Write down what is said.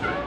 Woo!